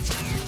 Yeah.